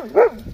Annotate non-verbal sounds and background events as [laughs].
Woof, [laughs] woof.